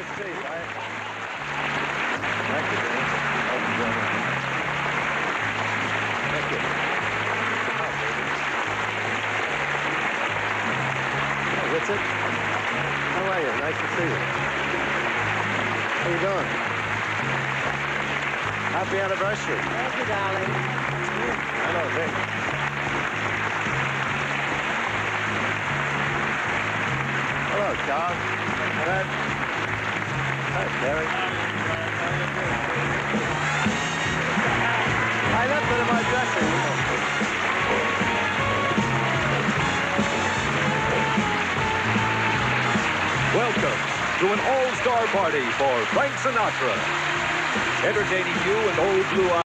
you. Bye. Thank you. Thank you. Thank you. How are you? Nice to see you. How you doing? Happy anniversary. Thank you, darling. Hello, Vic. Hello. Fred. Hi, Terry. I left it in my dressing room. Welcome to an all-star party for Frank Sinatra. Entertaining you and old blue